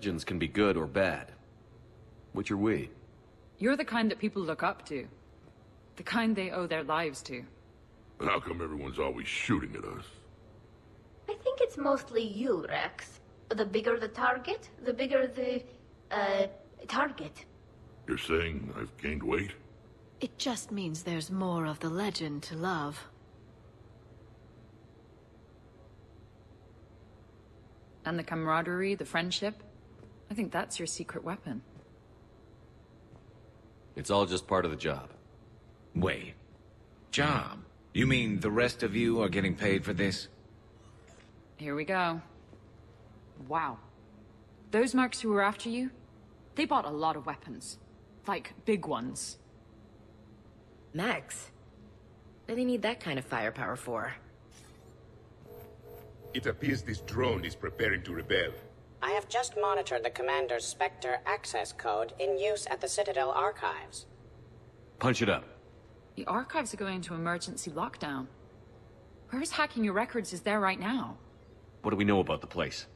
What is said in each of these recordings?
Legends can be good or bad. Which are we? You're the kind that people look up to. The kind they owe their lives to. How come everyone's always shooting at us? I think it's mostly you, Wrex. The bigger the target, the bigger the, uh, target. You're saying I've gained weight? It just means there's more of the legend to love. And the camaraderie, the friendship. I think that's your secret weapon. It's all just part of the job. Wait. Job? You mean the rest of you are getting paid for this? Here we go. Wow. Those mercs who were after you, they bought a lot of weapons. Like, big ones. Max? What do they need that kind of firepower for? It appears this drone is preparing to rebel. I have just monitored the Commander's Spectre access code in use at the Citadel archives. Punch it up. The archives are going into emergency lockdown. Whoever's hacking your records is there right now. What do we know about the place?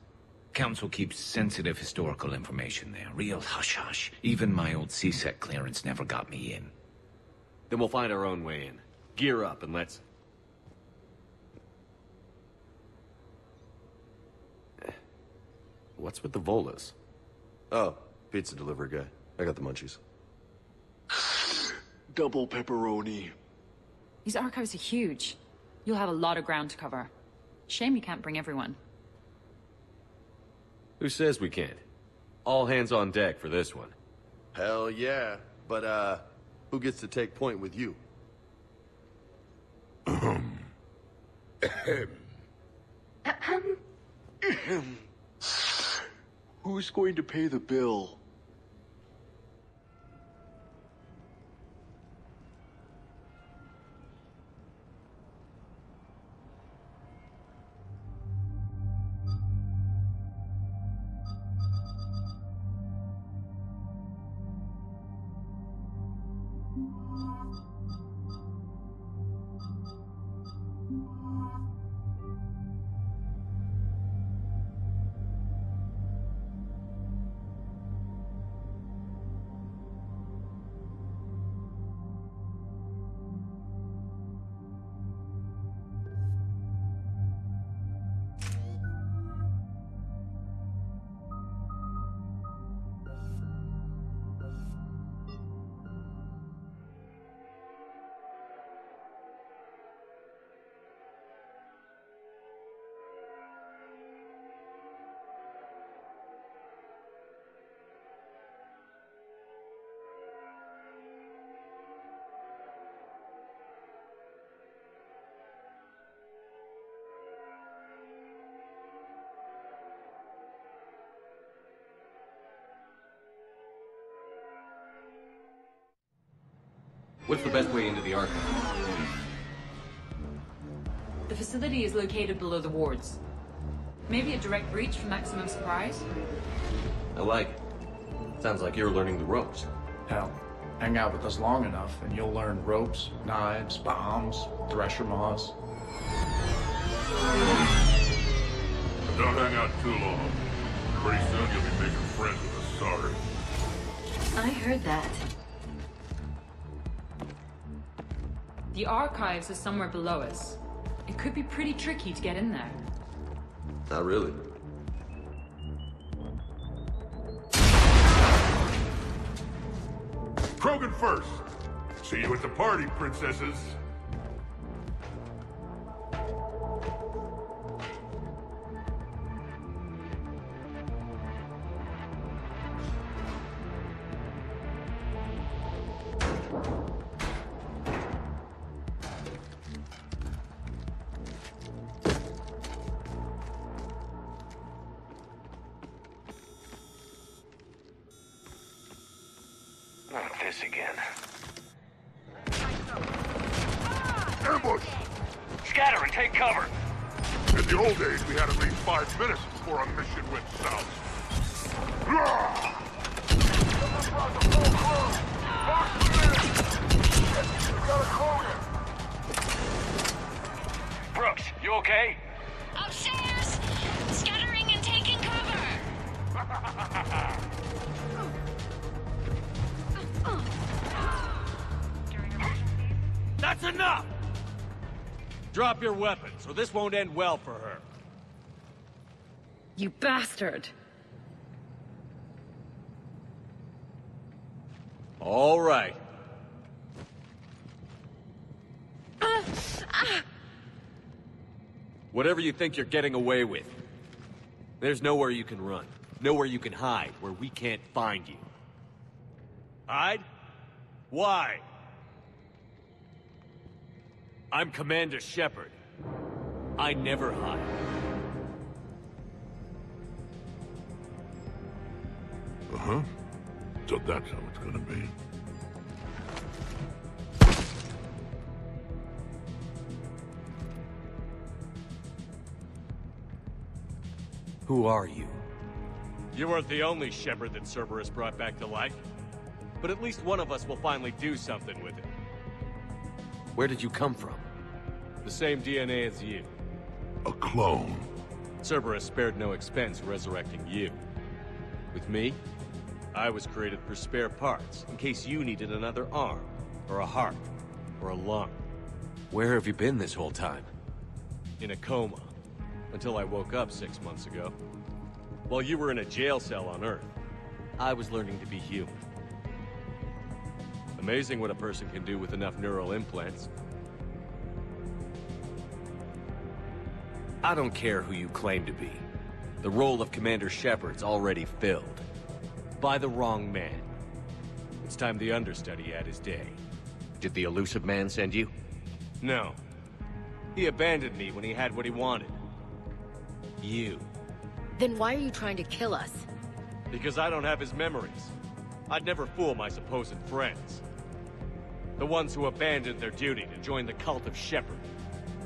Council keeps sensitive historical information there. Real hush-hush. Even my old C-Sec clearance never got me in. Then we'll find our own way in. Gear up and let's... What's with the volus? Oh, pizza delivery guy. I got the munchies. Double pepperoni. These archives are huge. You'll have a lot of ground to cover. Shame you can't bring everyone. Who says we can't? All hands on deck for this one. Hell yeah. But, uh, who gets to take point with you? Who's going to pay the bill? What's the best way into the archive? The facility is located below the wards. Maybe a direct breach for maximum surprise? I like it. Sounds like you're learning the ropes. Hell, hang out with us long enough and you'll learn ropes, knives, bombs, thresher maws. Don't hang out too long. Pretty soon you'll be making friends with us, sorry. I heard that. The archives are somewhere below us. It could be pretty tricky to get in there. Not really. Krogan first. See you at the party, princesses. This again. Ambush! Scatter and take cover! In the old days, we had at least five minutes before a mission went south. Brooks, you okay? Drop your weapons, or this won't end well for her. You bastard! All right. Whatever you think you're getting away with, there's nowhere you can run. Nowhere you can hide where we can't find you. Hide? Why? I'm Commander Shepard. I never hide. Uh-huh. So that's how it's gonna be. Who are you? You weren't the only Shepard that Cerberus brought back to life. But at least one of us will finally do something with it. Where did you come from? The same DNA as you. A clone. Cerberus spared no expense resurrecting you. With me, I was created for spare parts, in case you needed another arm, or a heart, or a lung. Where have you been this whole time? In a coma, until I woke up six months ago. While you were in a jail cell on Earth, I was learning to be human. Amazing what a person can do with enough neural implants. I don't care who you claim to be. The role of Commander Shepard's already filled. By the wrong man. It's time the understudy had his day. Did the Illusive Man send you? No. He abandoned me when he had what he wanted. You. Then why are you trying to kill us? Because I don't have his memories. I'd never fool my supposed friends. The ones who abandoned their duty to join the cult of Shepard.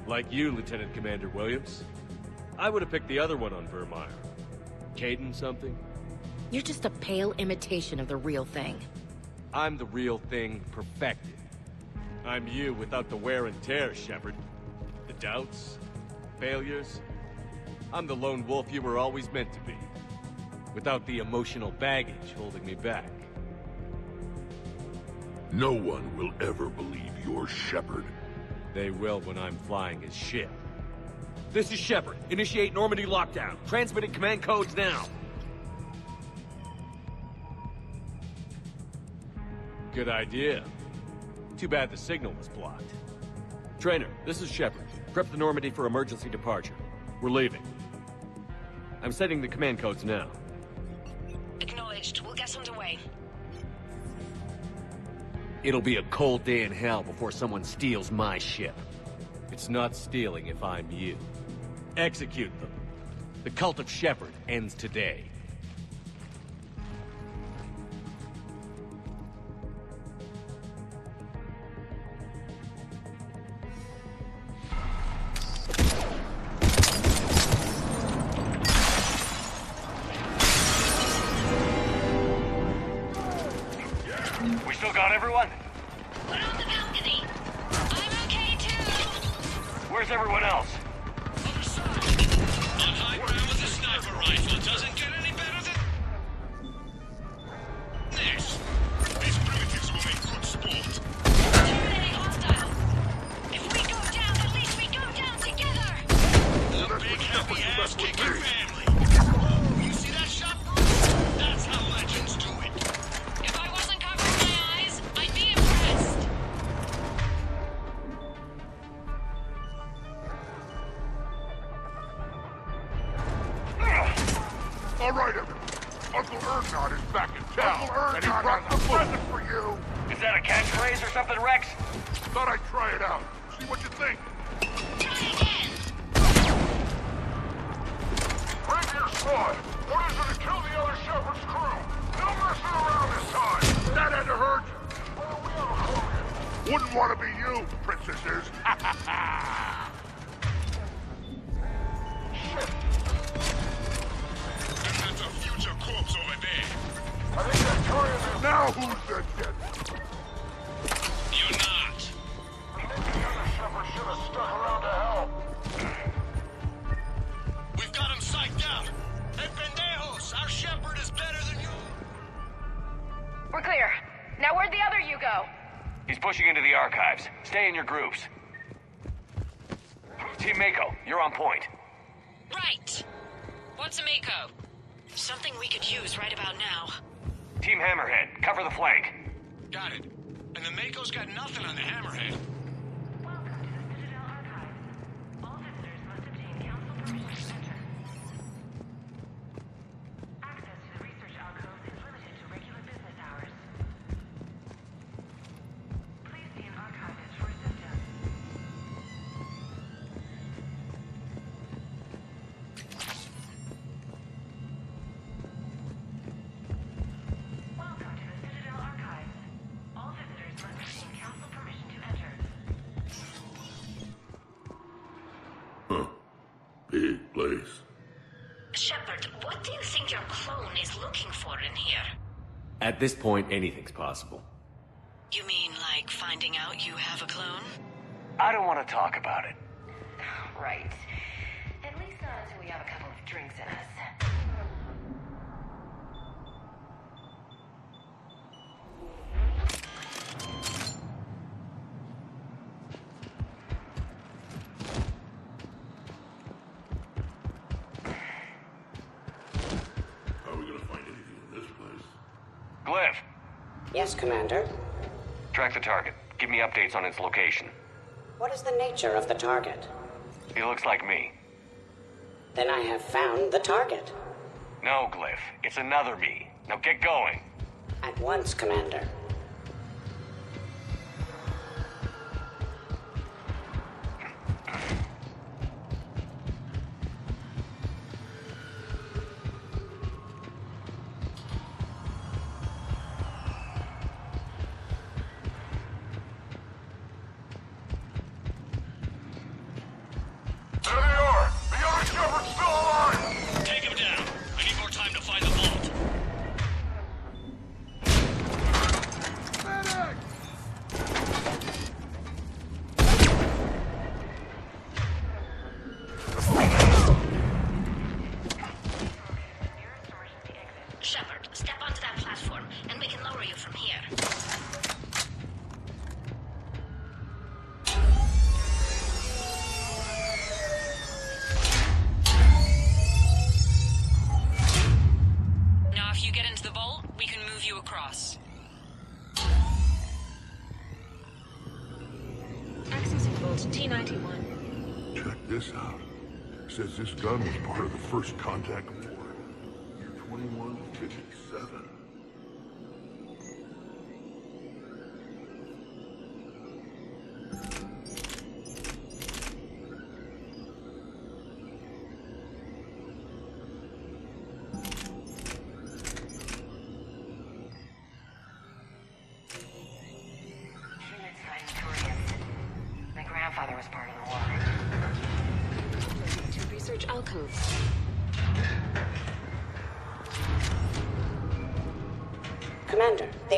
Like you, Lieutenant Commander Williams. I would have picked the other one on Virmire. Kaidan something? You're just a pale imitation of the real thing. I'm the real thing perfected. I'm you without the wear and tear, Shepard. The doubts, failures. I'm the lone wolf you were always meant to be. Without the emotional baggage holding me back. No one will ever believe you're Shepard. They will when I'm flying his ship. This is Shepard. Initiate Normandy lockdown. Transmitting command codes now. Good idea. Too bad the signal was blocked. Traynor, this is Shepard. Prep the Normandy for emergency departure. We're leaving. I'm setting the command codes now. Acknowledged. We'll get underway. It'll be a cold day in hell before someone steals my ship. It's not stealing if I'm you. Execute them. The cult of Shepard ends today. Where's everyone else? On high ground with a sniper rifle doesn't get catchphrase or something, Wrex? Thought I'd try it out. See what you think. Bring your squad. Orders are to kill the other Shepard's crew. No messing around this time. That had to hurt. Well, we have a crew. Wouldn't want to be you, princesses. And that's a future corpse over there. I think that turian is... Now who's the dead? We're clear. Now where'd the other you go? He's pushing into the archives. Stay in your groups. Team Mako, you're on point. Right. What's a Mako? Something we could use right about now. Team Hammerhead, cover the flank. Got it. And the Mako's got nothing on the Hammerhead. At this point, anything's possible. You mean like finding out you have a clone? I don't want to talk about it. Glyph, Yes, Commander. track the target. Give me updates on its location. What is the nature of the target? He looks like me. Then I have found the target. No, Glyph. It's another me. Now get going. At once, Commander. This out. Says this gun was part of the first contact report. Year 2157.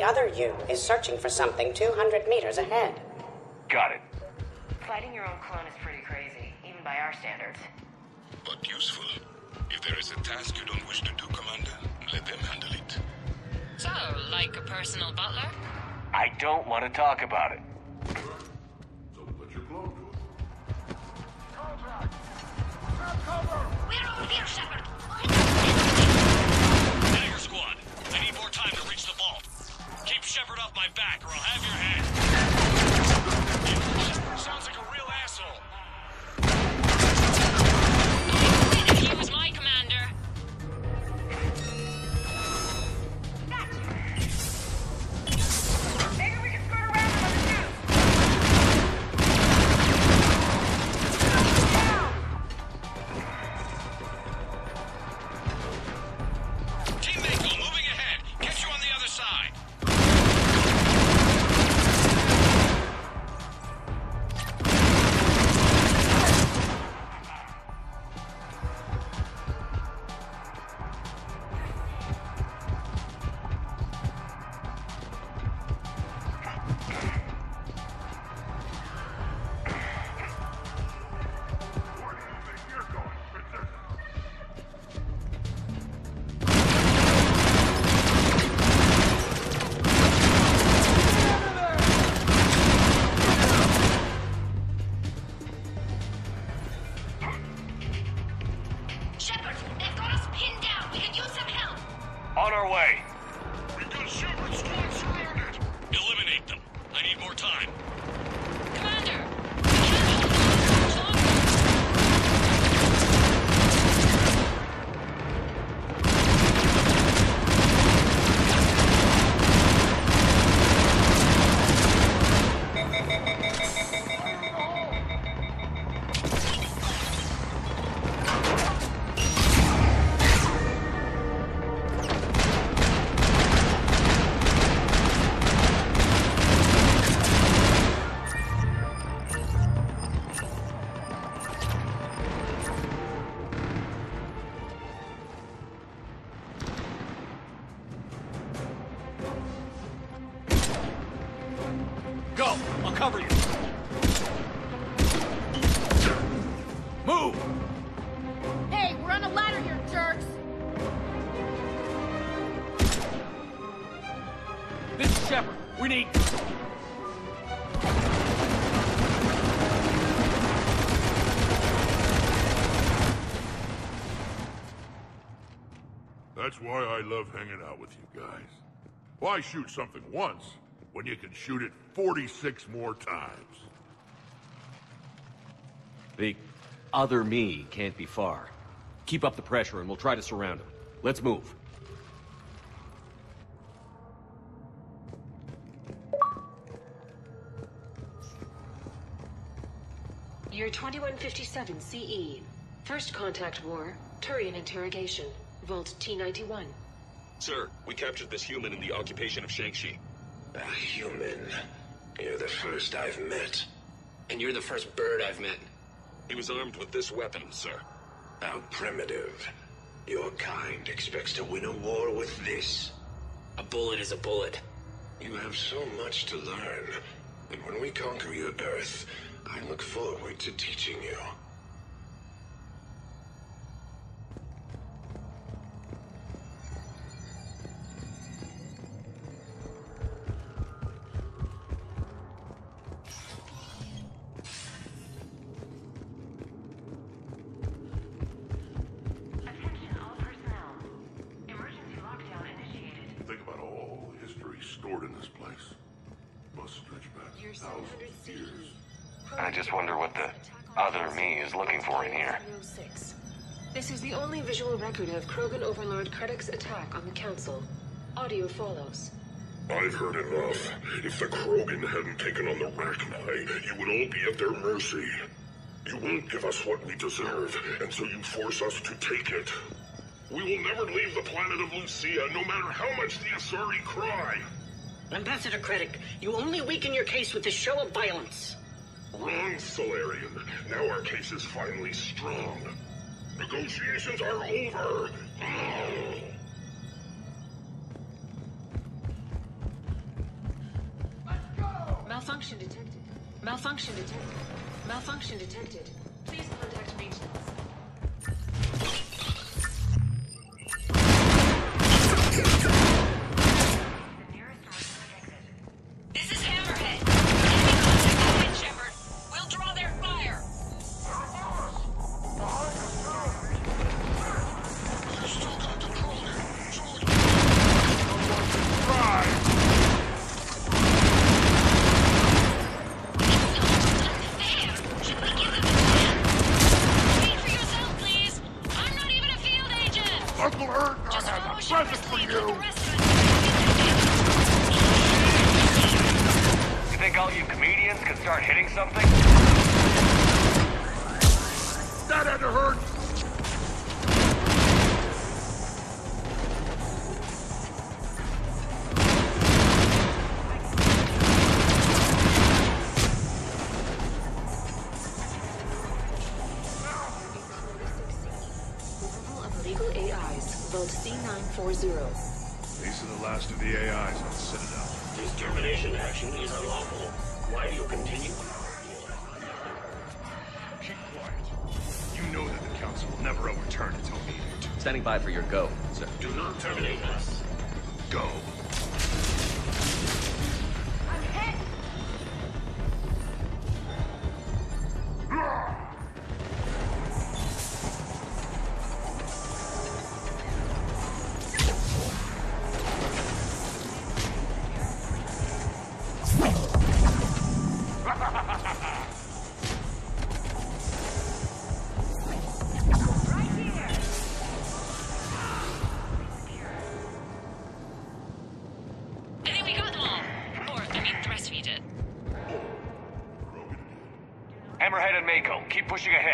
Other you is searching for something 200 meters ahead. Got it. Fighting your own clone is pretty crazy, even by our standards. But useful. If there is a task you don't wish to do, Commander, let them handle it. So, like a personal butler? I don't want to talk about it. So let your clone do it. We're over here, Shepard! Off my back, or I'll have your head. That's why I love hanging out with you guys. Why shoot something once when you can shoot it 46 more times? The other me can't be far. Keep up the pressure and we'll try to surround him. Let's move. Year 2157 CE. First contact war. Turian interrogation. Vault T91. Sir, we captured this human in the occupation of Shanxi. A human. You're the first I've met. And you're the first bird I've met. He was armed with this weapon, sir. How primitive. Your kind expects to win a war with this. A bullet is a bullet. You have so much to learn. And when we conquer your Earth, I look forward to teaching you. This is the only visual record of Krogan Overlord Krennic's attack on the Council. Audio follows. I've heard enough. If the Krogan hadn't taken on the Rachni, you would all be at their mercy. You won't give us what we deserve, and so you force us to take it. We will never leave the planet of Lucia, no matter how much the Asari cry. Ambassador Krennic, you only weaken your case with this show of violence. Wrong, Solarian. Now our case is finally strong. Negotiations are over. Malfunction detected. Malfunction detected. Malfunction detected. That had to hurt. Of legal AIs. Vault C940. These are the last of the AIs on Citadel. This termination action is unlawful. Why do you continue? Standing by for your go, sir. Do not terminate us. Go. pushing ahead.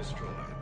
destroyed.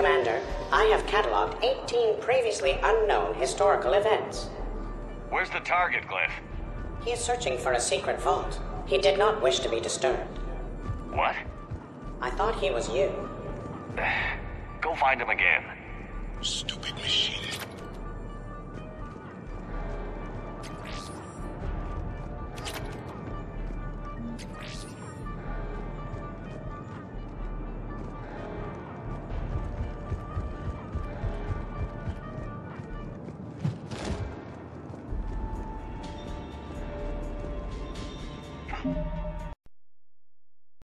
Commander, I have cataloged 18 previously unknown historical events. Where's the target, Glyph? He is searching for a secret vault. He did not wish to be disturbed. What? I thought he was you. Go find him again. Stupid machine.